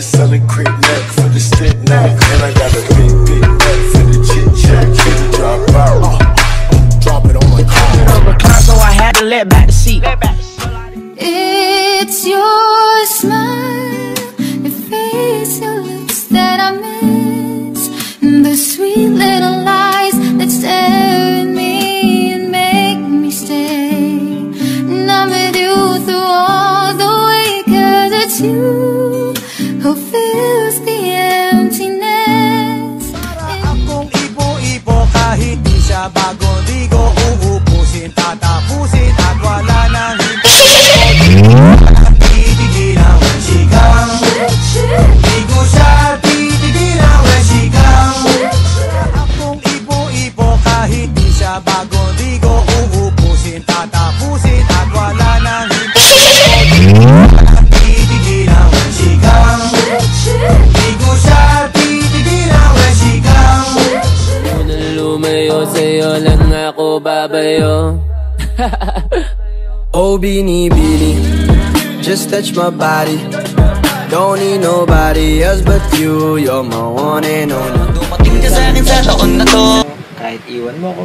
niggas selling creep neck for the stick neck. And I got a big, big neck for the chit chat. Keep it drop out. Drop it on my car. Overcome, so I had to let back the seat. It's your smile, your face, your lips that I miss, the sweet little lies who fills the emptiness. Akong ipo-ipo kahit di siya bago Di ko uubusin, tatapusin At wala nang Titigilan ang lumayo sa'yo lang ako babayo. Oh, binibini Just touch my body. Don't need nobody else but you You're my one and only. Dumating ka sa akin sa taon na to. Kahit iwan mo ko